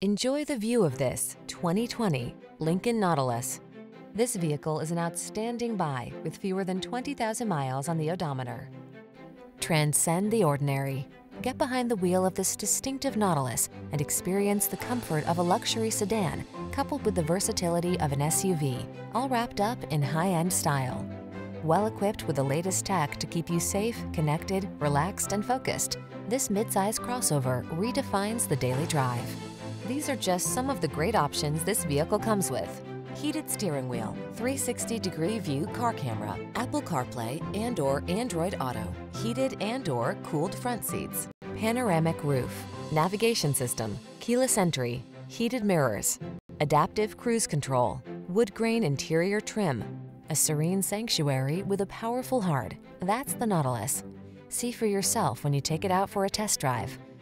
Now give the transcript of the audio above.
Enjoy the view of this 2020 Lincoln Nautilus. This vehicle is an outstanding buy with fewer than 20,000 miles on the odometer. Transcend the ordinary. Get behind the wheel of this distinctive Nautilus and experience the comfort of a luxury sedan coupled with the versatility of an SUV, all wrapped up in high-end style. Well equipped with the latest tech to keep you safe, connected, relaxed, and focused, this midsize crossover redefines the daily drive. These are just some of the great options this vehicle comes with. Heated steering wheel, 360 degree view car camera, Apple CarPlay and or Android Auto, heated and or cooled front seats, panoramic roof, navigation system, keyless entry, heated mirrors, adaptive cruise control, wood grain interior trim, a serene sanctuary with a powerful heart. That's the Nautilus. See for yourself when you take it out for a test drive.